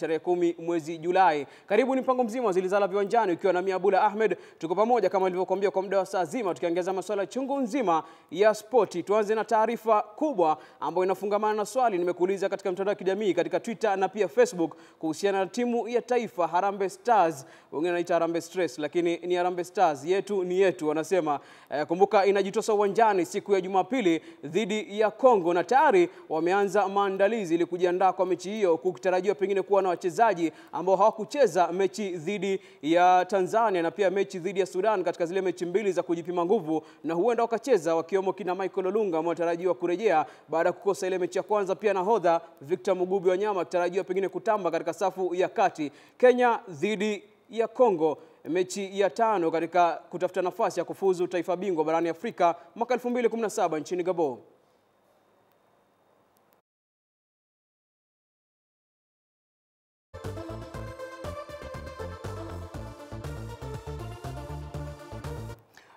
tarehe kumi mwezi Julai. Karibu ni mpango mzima Zilizala Viwanjani ukiwa na Miabula Ahmed. Tuko pamoja kama nilivyokuambia kwa muda wa saa zima tukiongeza masuala chungu nzima ya spoti. Tuanze na taarifa kubwa ambayo inafungamana na swali nimekuuliza katika mtandao wa kijamii katika Twitter na pia Facebook kuhusiana na timu ya taifa Harambee Stars. Wengine wanaita Harambee Stress lakini ni Harambee Stars. Yetu ni yetu wanasema. Eh, kumbuka inajitosa uwanjani siku ya Jumapili dhidi ya Kongo na tayari wameanza maandalizi ili kujiandaa kwa mechi hiyo kukitarajiwa pengine kuwa na wachezaji ambao hawakucheza mechi dhidi ya Tanzania na pia mechi dhidi ya Sudan katika zile mechi mbili za kujipima nguvu, na huenda wakacheza wakiwemo kina Michael Olunga ambao wanatarajiwa kurejea baada ya kukosa ile mechi ya kwanza. Pia nahodha Victor Mugubi Wanyama akitarajiwa pengine kutamba katika safu ya kati. Kenya dhidi ya Kongo mechi ya tano katika kutafuta nafasi ya kufuzu taifa bingwa barani Afrika mwaka 2017 nchini Gabon.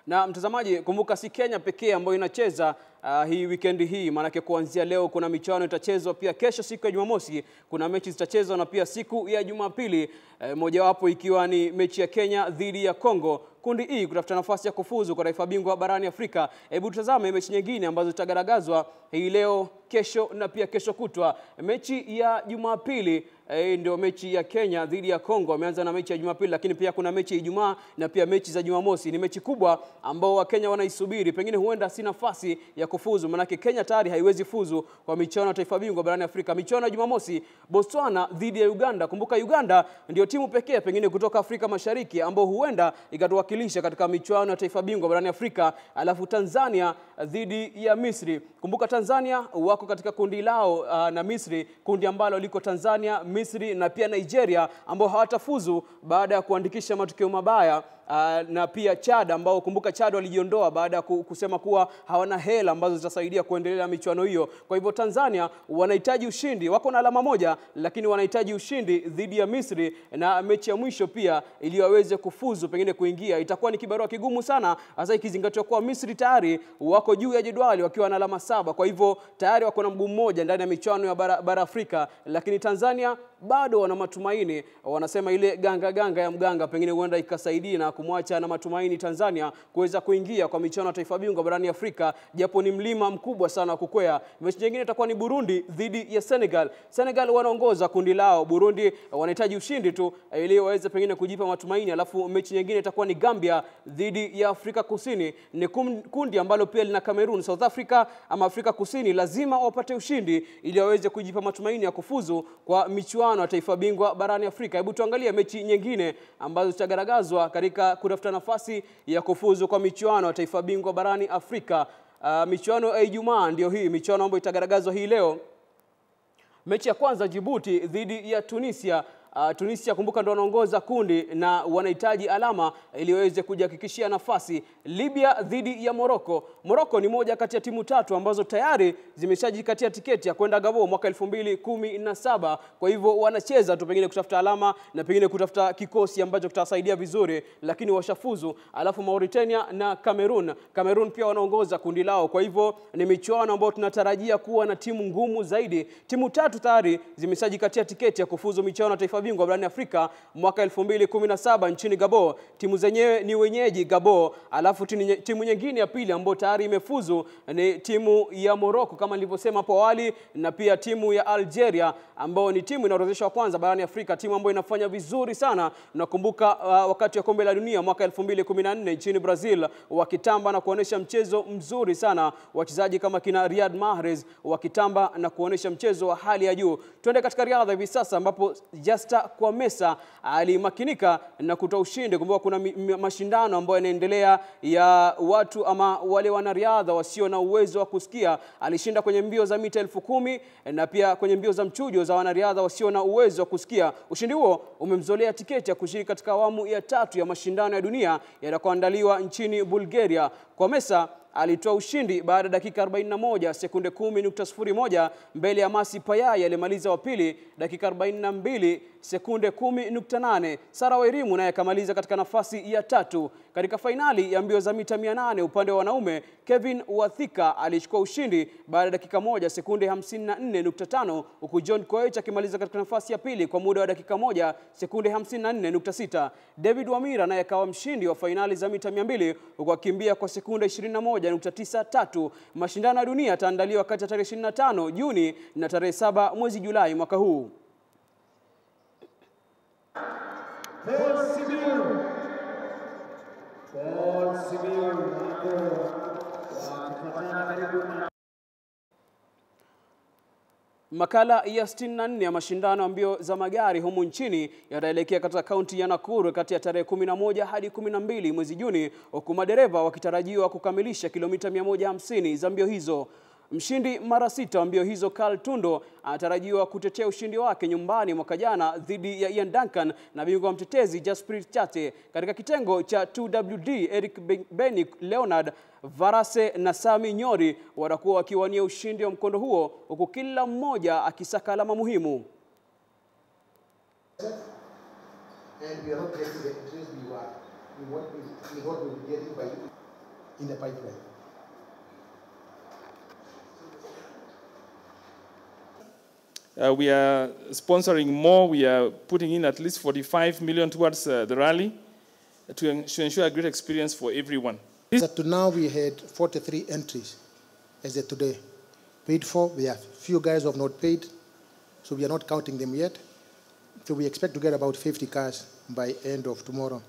Na mtazamaji, kumbuka si Kenya pekee ambayo inacheza uh, hii weekend hii, maanake kuanzia leo kuna michuano itachezwa, pia kesho siku ya Jumamosi. Kuna mechi zitachezwa, na pia siku ya Jumapili eh, mojawapo ikiwa ni mechi ya Kenya dhidi ya Kongo kundi E kutafuta nafasi ya kufuzu kwa taifa bingwa barani Afrika. Hebu tutazame mechi nyingine ambazo zitagaragazwa hii leo, kesho na pia kesho kutwa. Mechi ya Jumapili eh, ndio mechi ya Kenya dhidi ya Kongo. Ameanza na mechi ya Jumapili, lakini pia kuna mechi ya Ijumaa na pia mechi za Jumamosi. Ni mechi kubwa ambao Wakenya wanaisubiri, pengine huenda si nafasi ya kufuzu, manake Kenya tayari haiwezi fuzu kwa michuano ya taifa bingwa barani Afrika. Michuano ya Jumamosi, Botswana dhidi ya Uganda. Kumbuka Uganda ndio timu pekee pengine kutoka Afrika Mashariki ambao huenda ikatuwakilisha katika michuano ya taifa bingwa barani Afrika, alafu Tanzania dhidi ya Misri. Kumbuka Tanzania wako katika kundi lao uh, na Misri, kundi ambalo liko Tanzania, Misri na pia Nigeria ambao hawatafuzu baada ya kuandikisha matokeo mabaya. Uh, na pia Chad ambao kumbuka Chad walijiondoa baada ya kusema kuwa hawana hela ambazo zitasaidia kuendelea michuano hiyo. Kwa hivyo Tanzania wanahitaji ushindi, wako na alama moja, lakini wanahitaji ushindi dhidi ya Misri na mechi ya mwisho pia ili waweze kufuzu pengine kuingia. Itakuwa ni kibarua kigumu sana, hasa ikizingatiwa kuwa Misri tayari wako juu ya jedwali wakiwa na alama saba, kwa hivyo tayari wako na mguu mmoja ndani ya michuano ya bara, bara Afrika, lakini Tanzania bado wana matumaini, wanasema ile ganga ganga ya mganga pengine huenda ikasaidia na kumwacha na matumaini Tanzania kuweza kuingia kwa michuano ya taifa bingwa barani Afrika, japo ni mlima mkubwa sana wa kukwea. Mechi nyingine itakuwa ni Burundi dhidi ya Senegal. Senegal wanaongoza kundi lao, Burundi wanahitaji ushindi tu ili waweze pengine kujipa matumaini, alafu mechi nyingine itakuwa ni Gambia dhidi ya Afrika Kusini. Ni kundi ambalo pia lina Cameroon. South Africa ama Afrika Kusini lazima wapate ushindi ili waweze kujipa matumaini ya kufuzu kwa michuano ya taifa bingwa barani Afrika. Hebu tuangalie mechi nyingine ambazo zitagaragazwa katika kutafuta nafasi ya kufuzu kwa michuano ya taifa bingwa barani Afrika. Uh, michuano ya Ijumaa ndio hii michuano ambayo itagaragazwa hii leo. Mechi ya kwanza Djibouti dhidi ya Tunisia. Uh, Tunisia kumbuka ndo wanaongoza kundi na wanahitaji alama ili waweze kujihakikishia nafasi. Libya dhidi ya Morocco. Morocco ni moja kati ya timu tatu ambazo tayari zimeshajikatia tiketi ya kwenda Gabon mwaka 2017. Kwa hivyo wanacheza tu pengine kutafuta alama na pengine kutafuta kikosi ambacho kitawasaidia vizuri, lakini washafuzu. Alafu Mauritania na Cameroon. Cameroon pia wanaongoza kundi lao. Kwa hivyo ni michuano ambayo tunatarajia kuwa na timu ngumu zaidi. Timu tatu tayari zimeshajikatia tiketi ya kufuzu michuano ya taifa bingwa barani Afrika mwaka 2017 nchini Gabon. Timu zenyewe ni wenyeji Gabon, alafu timu nyingine ya pili ambayo tayari imefuzu ni timu ya Morocco kama nilivyosema hapo awali, na pia timu ya Algeria ambayo ni timu inaorodheshwa kwanza barani Afrika, timu ambayo inafanya vizuri sana. Nakumbuka uh, wakati wa kombe la dunia mwaka 2014 nchini Brazil wakitamba na kuonesha mchezo mzuri sana, wachezaji kama kina Riyad Mahrez wakitamba na kuonesha mchezo wa hali ya juu. Tuende katika riadha hivi sasa ambapo Just kwa Mesa alimakinika na kutoa ushindi. Kumbuka kuna mashindano ambayo yanaendelea ya watu ama wale wanariadha wasio na uwezo wa kusikia. Alishinda kwenye mbio za mita elfu kumi na pia kwenye mbio za mchujo za wanariadha wasio na uwezo wa kusikia. Ushindi huo umemzolea tiketi ya kushiriki katika awamu ya tatu ya mashindano ya dunia yatakayoandaliwa nchini Bulgaria. Kwa Mesa alitoa ushindi baada ya dakika 41 sekunde 10.01 mbele ya Masi Payai aliyemaliza wa pili dakika 42 sekunde 10.8. Sara Wairimu naye akamaliza katika nafasi ya tatu. Katika fainali ya mbio za mita 800 upande wa wanaume, Kevin Wathika alichukua ushindi baada ya dakika moja sekunde 54.5 huku John Koech akimaliza katika nafasi ya pili kwa muda wa dakika moja sekunde 54.6. David Wamira naye akawa mshindi wa fainali za mita 200 huku akimbia kwa sekunde 21.93. Mashindano ya dunia yataandaliwa kati ya tarehe 25 Juni na tarehe 7 mwezi Julai mwaka huu. Makala ya 64 ya mashindano ya mbio za magari humu nchini yataelekea katika kaunti ya Nakuru kati ya tarehe 11 hadi 12 mwezi Juni, huku madereva wakitarajiwa kukamilisha kilomita 150 za mbio hizo. Mshindi mara sita wa mbio hizo Carl Tundo anatarajiwa kutetea ushindi wake nyumbani mwaka jana dhidi ya Ian Duncan na bingwa mtetezi Jasprit Chate. Katika kitengo cha 2WD, Eric Benik, Leonard Varase na Sami Nyori watakuwa wakiwania ushindi wa mkondo huo huku kila mmoja akisaka alama muhimu. and we are Uh, we are sponsoring more. We are putting in at least 45 million towards uh, the rally to, en- to ensure a great experience for everyone. So to now we had 43 entries as of today. Paid for, we have few guys who have not paid, so we are not counting them yet. So we expect to get about 50 cars by end of tomorrow.